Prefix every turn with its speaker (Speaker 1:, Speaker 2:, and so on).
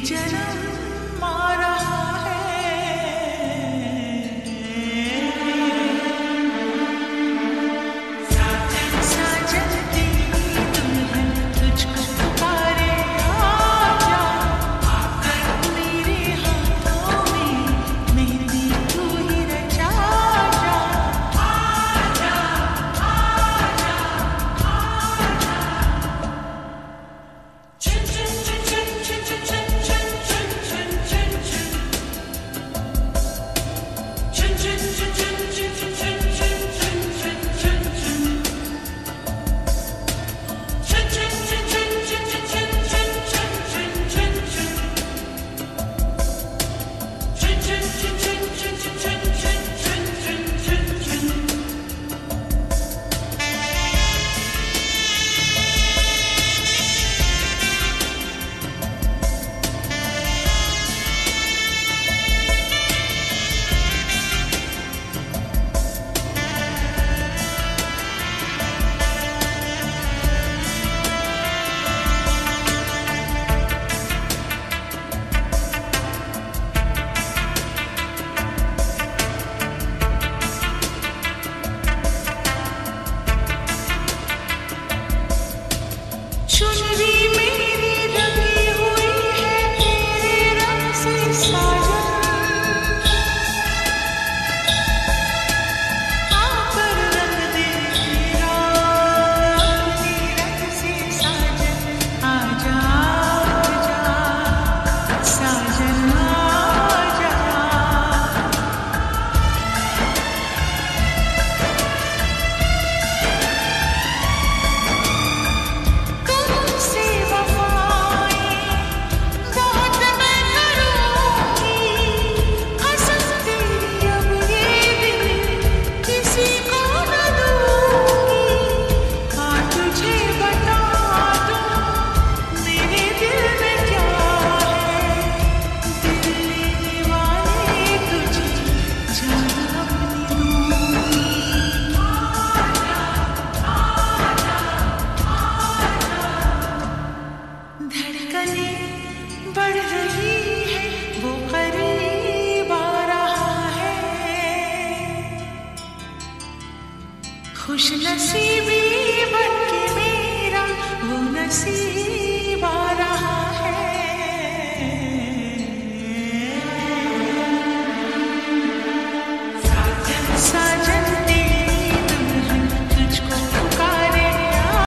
Speaker 1: जन्म आ रहा खुश नसीबी बन के मेरा वो नसीब